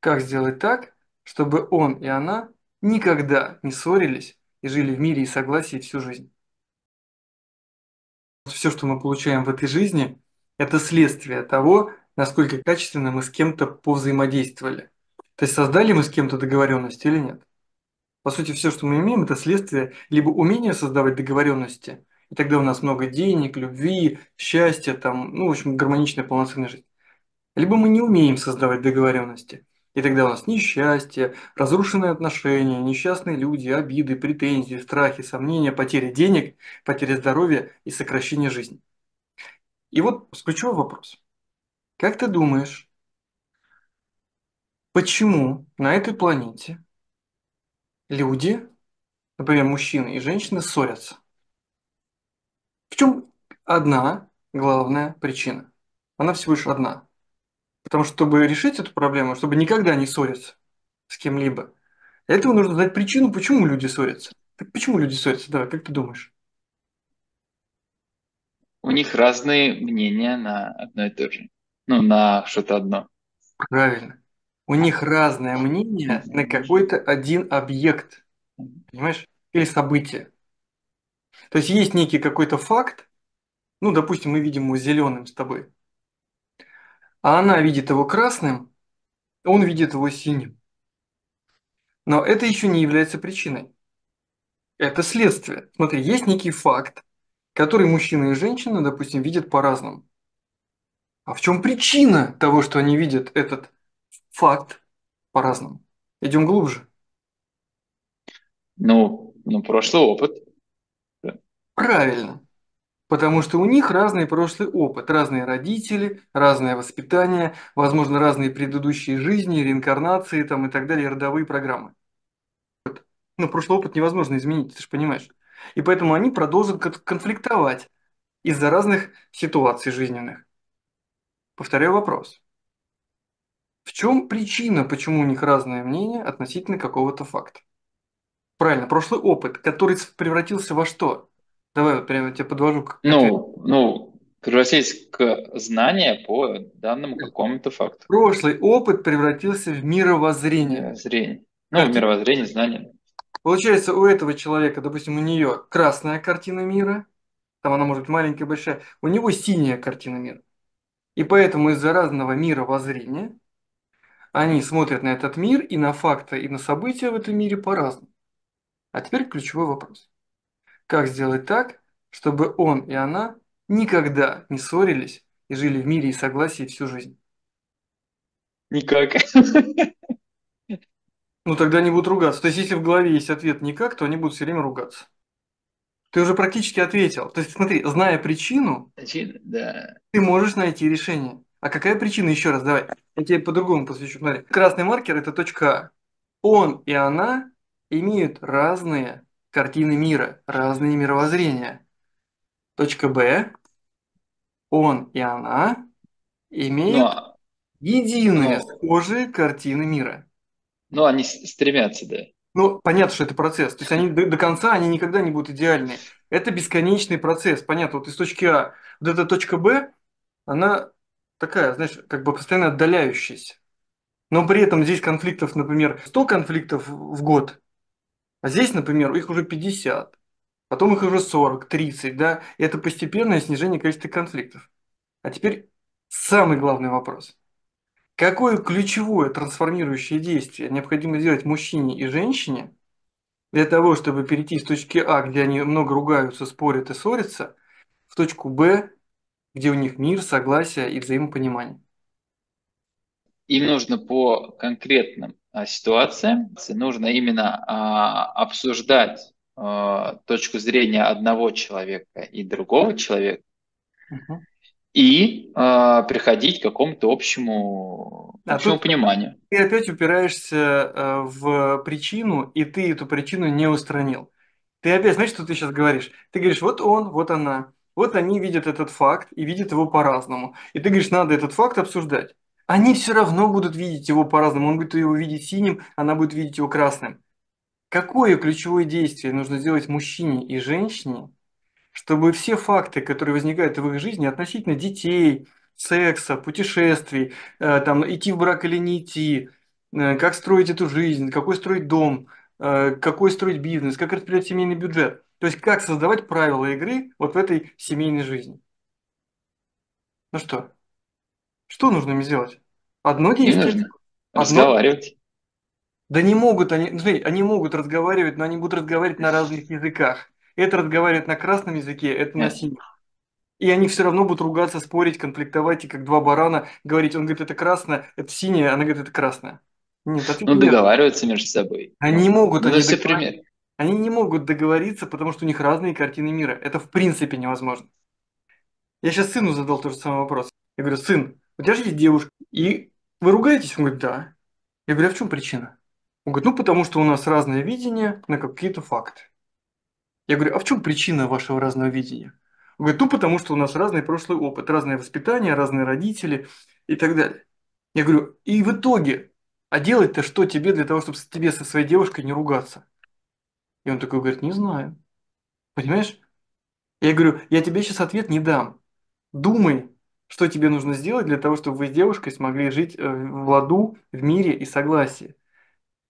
Как сделать так, чтобы он и она никогда не ссорились и жили в мире и согласии всю жизнь? Все, что мы получаем в этой жизни, это следствие того, насколько качественно мы с кем-то повзаимодействовали. То есть создали мы с кем-то договоренность или нет? По сути, все, что мы имеем, это следствие либо умения создавать договоренности, и тогда у нас много денег, любви, счастья, там, ну, в общем, гармоничная, полноценная жизнь. Либо мы не умеем создавать договоренности, и тогда у нас несчастье, разрушенные отношения, несчастные люди, обиды, претензии, страхи, сомнения, потеря денег, потеря здоровья и сокращение жизни. И вот ключевой вопрос. Как ты думаешь, почему на этой планете люди, например, мужчины и женщины, ссорятся? В чем одна главная причина? Она всего лишь одна. Потому что, чтобы решить эту проблему, чтобы никогда не ссориться с кем-либо, для этого нужно знать причину, почему люди ссорятся. Так почему люди ссорятся? Давай, как ты думаешь? У них разные мнения на одно и то же. Ну, на что-то одно. Правильно. У них разное мнение на какой-то один объект. Понимаешь? Или событие. То есть есть некий какой-то факт, ну, допустим, мы видим его зеленым с тобой, а она видит его красным, он видит его синим. Но это еще не является причиной. Это следствие. Смотри, есть некий факт, который мужчина и женщина, допустим, видят по-разному. А в чем причина того, что они видят этот факт по-разному? Идем глубже. Ну, ну, прошлый опыт. Правильно. Потому что у них разный прошлый опыт, разные родители, разное воспитание, возможно, разные предыдущие жизни, реинкарнации там, и так далее, родовые программы. Ну, прошлый опыт невозможно изменить, ты же понимаешь. И поэтому они продолжат конфликтовать из-за разных ситуаций жизненных. Повторяю вопрос. В чем причина, почему у них разное мнение относительно какого-то факта? Правильно, прошлый опыт, который превратился во что? Давай вот прямо тебя подвожу к Ну, ну, превратились к знанию по данному какому-то факту. Прошлый опыт превратился в мировоззрение. Мировоззрение. Ну, в мировоззрение, знание. Получается, у этого человека, допустим, у нее красная картина мира, там она может быть маленькая, большая, у него синяя картина мира. И поэтому из-за разного мировоззрения они смотрят на этот мир и на факты, и на события в этом мире по-разному. А теперь ключевой вопрос. Как сделать так, чтобы он и она никогда не ссорились и жили в мире и согласии всю жизнь? Никак. Ну тогда они будут ругаться. То есть если в голове есть ответ никак, то они будут все время ругаться. Ты уже практически ответил. То есть смотри, зная причину, Причина, да. ты можешь найти решение. А какая причина? Еще раз, давай. Я тебе по-другому посвящу. Смотри. Красный маркер – это точка А. Он и она имеют разные картины мира, разные мировоззрения. Точка Б. Он и она имеют Но, единые, но, схожие картины мира. но они стремятся, да. Ну, понятно, что это процесс. То есть они до, до конца они никогда не будут идеальны. Это бесконечный процесс. Понятно, вот из точки А, вот эта точка Б, она такая, знаешь, как бы постоянно отдаляющаяся. Но при этом здесь конфликтов, например, 100 конфликтов в год, а здесь, например, их уже 50, потом их уже 40, 30, да, и это постепенное снижение количества конфликтов. А теперь самый главный вопрос. Какое ключевое трансформирующее действие необходимо сделать мужчине и женщине для того, чтобы перейти с точки А, где они много ругаются, спорят и ссорятся, в точку Б, где у них мир, согласие и взаимопонимание? Им нужно по конкретным а, ситуациям, нужно именно а, обсуждать а, точку зрения одного человека и другого человека, Угу. и приходить к какому-то общему, А общему пониманию. ты опять упираешься в причину, и ты эту причину не устранил. Ты опять, знаешь, что ты сейчас говоришь? Ты говоришь, вот он, вот она. Вот они видят этот факт и видят его по-разному. И ты говоришь, надо этот факт обсуждать. Они все равно будут видеть его по-разному. Он будет его видеть синим, она будет видеть его красным. Какое ключевое действие нужно сделать мужчине и женщине, чтобы все факты, которые возникают в их жизни относительно детей, секса, путешествий, э, там, идти в брак или не идти, э, как строить эту жизнь, какой строить дом, э, какой строить бизнес, как распределять семейный бюджет. То есть как создавать правила игры вот в этой семейной жизни. Ну что, что нужно им сделать? Одно действие. Одно. разговаривать. Да не могут они, ну, смотри, они могут разговаривать, но они будут разговаривать на разных языках. Это разговаривает на красном языке, это на синем. И они все равно будут ругаться, спорить, конфликтовать, и как два барана говорить, он говорит, это красное, это синее, она говорит, это красное. Нет, ответ Ну, нет. договариваться между собой. Они Ну, могут, ну, они все договор- пример. Они не могут договориться, потому что у них разные картины мира. Это в принципе невозможно. Я сейчас сыну задал тот же самый вопрос. Я говорю, сын, у тебя девушка, и вы ругаетесь? Он говорит, да. Я говорю, а в чем причина? Он говорит, ну потому что у нас разное видение на какие-то факты. Я говорю, а в чем причина вашего разного видения? Он говорит, ну потому что у нас разный прошлый опыт, разное воспитание, разные родители и так далее. Я говорю, и в итоге, а делать-то что тебе для того, чтобы тебе со своей девушкой не ругаться? И он такой говорит, не знаю. Понимаешь? Я говорю, я тебе сейчас ответ не дам. Думай, что тебе нужно сделать для того, чтобы вы с девушкой смогли жить э, в ладу, в мире и согласии.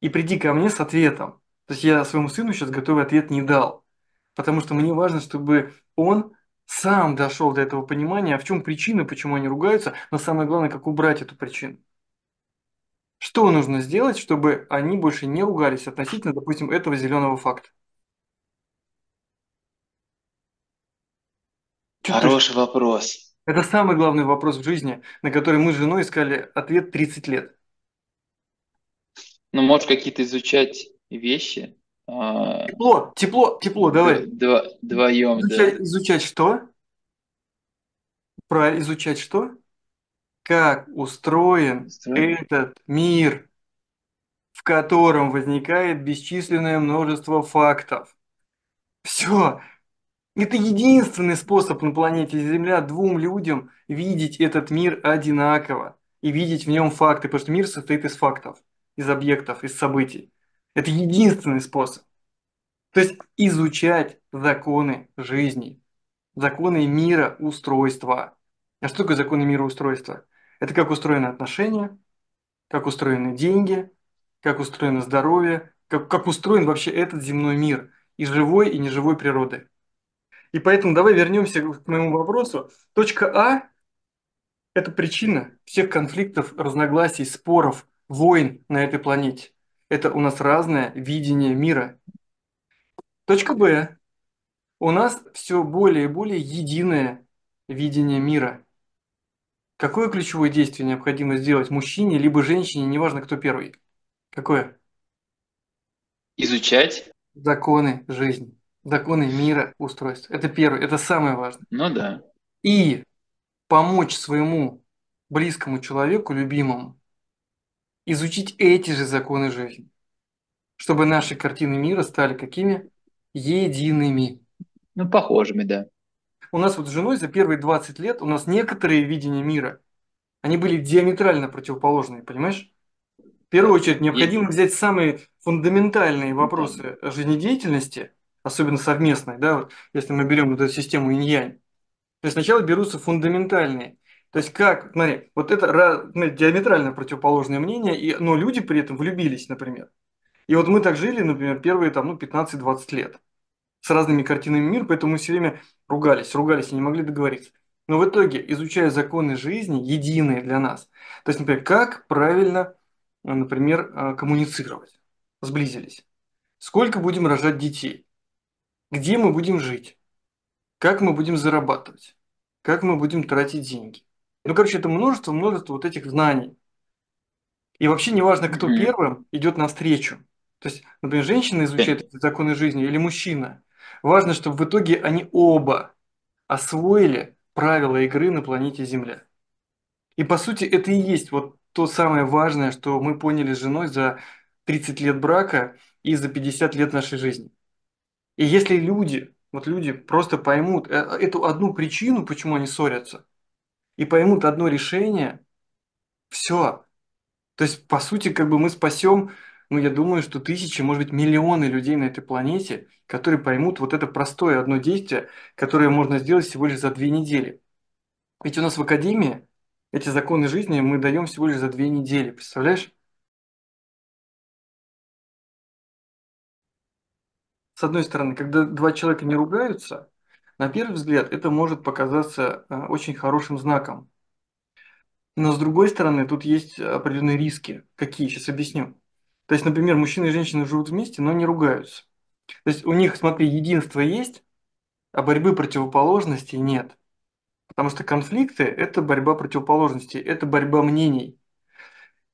И приди ко мне с ответом. То есть я своему сыну сейчас готовый ответ не дал. Потому что мне важно, чтобы он сам дошел до этого понимания, а в чем причина, почему они ругаются, но самое главное, как убрать эту причину. Что нужно сделать, чтобы они больше не ругались относительно, допустим, этого зеленого факта? Хороший вопрос. Это самый главный вопрос в жизни, на который мы с женой искали ответ 30 лет. Ну, может, какие-то изучать вещи а, Тепло, тепло, тепло, давай. д- дво- вдвоем, да. Изучать, изучать что? Про изучать что? Как устроен Устроен. этот мир, в котором возникает бесчисленное множество фактов. Все. Это единственный способ на планете Земля двум людям видеть этот мир одинаково и видеть в нем факты, потому что мир состоит из фактов, из объектов, из событий. Это единственный способ. То есть изучать законы жизни, законы мира устройства. А что такое законы мира устройства? Это как устроены отношения, как устроены деньги, как устроено здоровье, как, как устроен вообще этот земной мир и живой, и неживой природы. И поэтому давай вернемся к моему вопросу. Точка А– это причина всех конфликтов, разногласий, споров, войн на этой планете. Это у нас разное видение мира. Точка Б. У нас все более и более единое видение мира. Какое ключевое действие необходимо сделать мужчине либо женщине, неважно кто первый? Какое? Изучать? Законы жизни, законы мира, устройства. Это первое, это самое важное. Ну да. И помочь своему близкому человеку, любимому, изучить эти же законы жизни, чтобы наши картины мира стали какими? Едиными. Ну, похожими, да. У нас вот с женой за первые 20 лет у нас некоторые видения мира, они были диаметрально противоположные, понимаешь? В первую очередь необходимо взять самые фундаментальные вопросы жизнедеятельности, особенно совместной, да, вот, если мы берем вот эту систему инь-янь. То есть сначала берутся фундаментальные. То есть как, смотри, вот это ну, диаметрально противоположное мнение, и, но люди при этом влюбились, например. И вот мы так жили, например, первые там, ну, 15-20 лет с разными картинами мира, поэтому мы все время ругались, ругались и не могли договориться. Но в итоге, изучая законы жизни, единые для нас, то есть, например, как правильно, например, э, коммуницировать, сблизились, сколько будем рожать детей, где мы будем жить, как мы будем зарабатывать, как мы будем тратить деньги. Ну, короче, это множество, множество вот этих знаний. И вообще не важно, кто Мгм. первым идет навстречу. То есть, например, женщина изучает эти законы жизни или мужчина. Важно, чтобы в итоге они оба освоили правила игры на планете Земля. И по сути это и есть вот то самое важное, что мы поняли с женой за 30 лет брака и за 50 лет нашей жизни. И если люди, вот люди просто поймут э, эту одну причину, почему они ссорятся, и поймут одно решение, все. То есть, по сути, как бы мы спасем, ну, я думаю, что тысячи, может быть, миллионы людей на этой планете, которые поймут вот это простое одно действие, которое можно сделать всего лишь за две недели. Ведь у нас в академии эти законы жизни мы даем всего лишь за две недели, представляешь? С одной стороны, когда два человека не ругаются, на первый взгляд это может показаться э, очень хорошим знаком. Но с другой стороны, тут есть определенные риски. Какие? Сейчас объясню. То есть, например, мужчина и женщина живут вместе, но не ругаются. То есть у них, смотри, единство есть, а борьбы противоположностей нет. Потому что конфликты – это борьба противоположностей, это борьба мнений.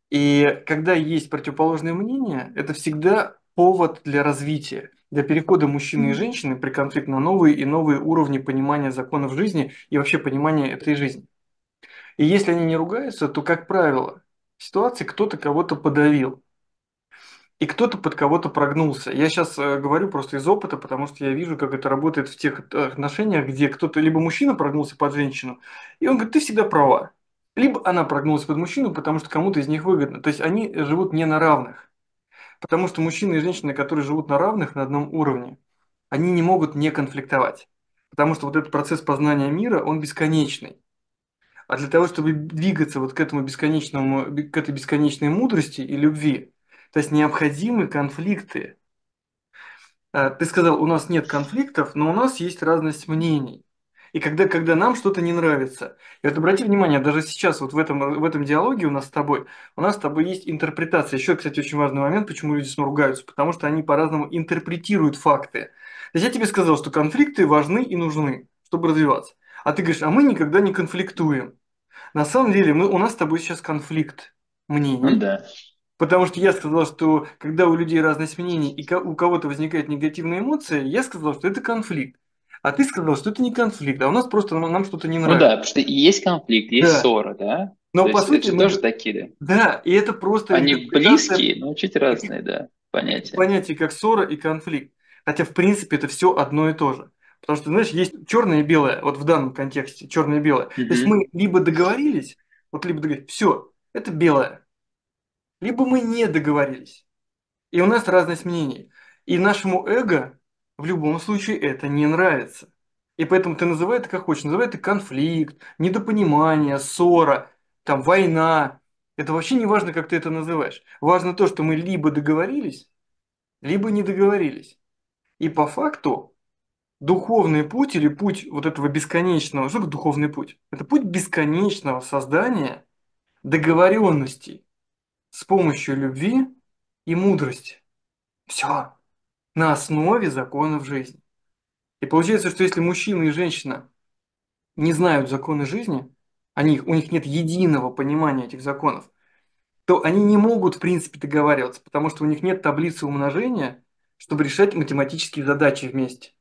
И когда есть противоположные мнения, это всегда повод для развития, для перехода мужчины и женщины при конфликте на новые и новые уровни понимания законов жизни и вообще понимания этой жизни. И если они не ругаются, то, как правило, в ситуации кто-то кого-то подавил. И кто-то под кого-то прогнулся. Я сейчас э, говорю просто из опыта, потому что я вижу, как это работает в тех э, отношениях, где кто-то, либо мужчина прогнулся под женщину, и он говорит, ты всегда права. Либо она прогнулась под мужчину, потому что кому-то из них выгодно. То есть они живут не на равных. Потому что мужчины и женщины, которые живут на равных, на одном уровне, они не могут не конфликтовать. Потому что вот этот процесс познания мира, он бесконечный. А для того, чтобы двигаться вот к этому бесконечному, к этой бесконечной мудрости и любви, то есть необходимы конфликты. А, ты сказал, у нас нет конфликтов, но у нас есть разность мнений. И когда, когда нам что-то не нравится. И вот обрати внимание, даже сейчас вот в этом, в этом диалоге у нас с тобой, у нас с тобой есть интерпретация. Еще, кстати, очень важный момент, почему люди ругаются, потому что они по-разному интерпретируют факты. То есть я тебе сказал, что конфликты важны и нужны, чтобы развиваться. А ты говоришь, а мы никогда не конфликтуем. На самом деле мы, у нас с тобой сейчас конфликт мнений. Ну да. Потому что я сказал, что когда у людей разность мнений и у кого-то возникает негативная эмоция, я сказал, что это конфликт. А ты сказал, что это не конфликт, а у нас просто нам, нам что-то не нравится. Ну да, потому что есть конфликт, есть Да. ссора, да? Но То по сути это мы- тоже такие, да? Да, и это просто Они близкие, но чуть разные, да, понятия. понятий, как ссора и конфликт. Хотя, в принципе, это все одно и то же. Потому что, знаешь, есть черное и белое, вот в данном контексте, черное и белое. То есть мы либо договорились, вот либо договорились, все, это белое. Либо мы не договорились. И у нас разность мнений. И нашему эго в любом случае это не нравится. И поэтому ты называй это как хочешь. Называй это конфликт, недопонимание, ссора, там, война. Это вообще не важно, как ты это называешь. Важно то, что мы либо договорились, либо не договорились. И по факту духовный путь или путь вот этого бесконечного, что такое духовный путь? Это путь бесконечного создания договоренностей с помощью любви и мудрости. Все. На основе законов жизни. И получается, что если мужчина и женщина не знают законы жизни, они, у них нет единого понимания этих законов, то они не могут, в принципе, договариваться, потому что у них нет таблицы умножения, чтобы решать математические задачи вместе.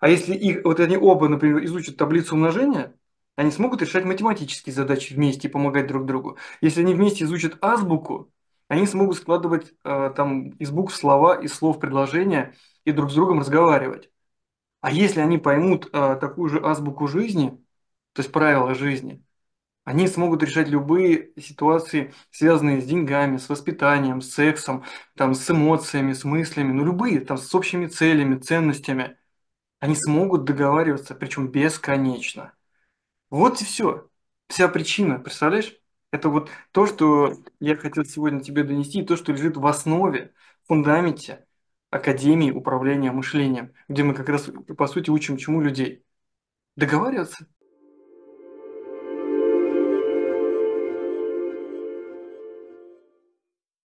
А если их, вот они оба, например, изучат таблицу умножения, они смогут решать математические задачи вместе и помогать друг другу. Если они вместе изучат азбуку, они смогут складывать э, там из букв слова, из слов предложения и друг с другом разговаривать. А если они поймут э, такую же азбуку жизни, то есть правила жизни, они смогут решать любые ситуации, связанные с деньгами, с воспитанием, с сексом, там, с эмоциями, с мыслями, ну любые, там, с общими целями, ценностями. Они смогут договариваться, причем бесконечно. Вот и все. Вся причина, представляешь? Это вот то, что я хотел сегодня тебе донести, то, что лежит в основе, в фундаменте Академии управления мышлением, где мы как раз, по сути, учим чему людей? Договариваться